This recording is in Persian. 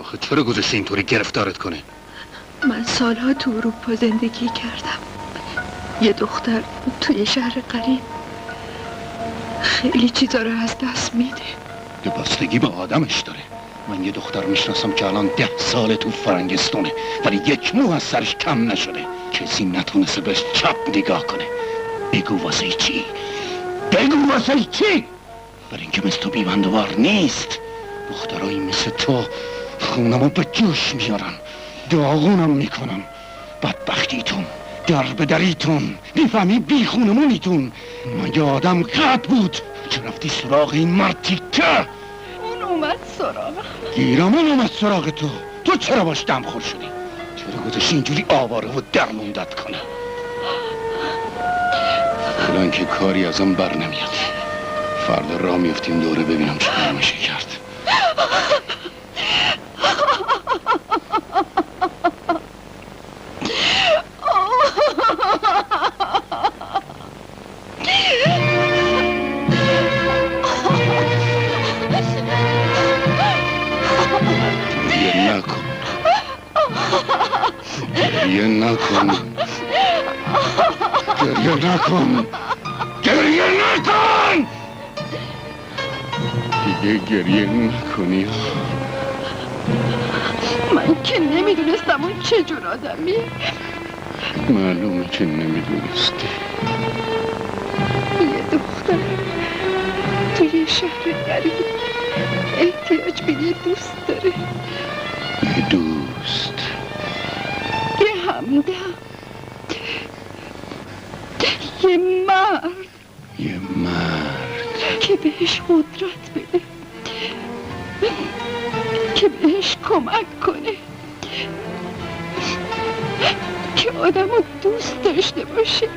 آخه چرا گذاشته اینطوری گرفتارت کنه؟ من سالها تو اروپا زندگی کردم. یه دختر توی شهر قریب. خیلی چیزا رو از دست میده. به بستگی به آدمش داره. من یه دختر می‌شناسم که الان ده سال تو فرنگستونه ولی یک مو از سرش کم نشده. کسی نتونسته بهش چپ نگاه کنه. بگو واسه چی؟ بگو واسه چی؟ برای اینکه مثل تو بیبندوار نیست. دخترایی مثل تو. خونمو به جوش میارن. داغونم می‌کنن. بدبختیتون. در به دریتون. می‌فهمی بی خونمونیتون. من یه آدم قد بود. چه رفتی سراغ این مرد اون اومد سراغ. گیرم اون اومد سراغ تو. تو چرا باش دم خور شدی؟ چرا گذاشتی اینجوری آواره و درموندت کنه؟ الان که کاری ازم بر نمیاد. فردا راه میفتیم دوره ببینم چه میشه کرد. گریه نکن. گریه نکن. گریه نکن! دیگه گریه نکنی من که نمی‌دونستم اون چه جور آدمی. معلومه که نمی‌دونستی. یه دختر توی شهر غریب. احتیاج به یه دوست داره. یه دوست. همدم یه مرد. یه مرد. که بهش قدرت بده که بهش کمک کنه. که آدم رو دوست داشته باشه.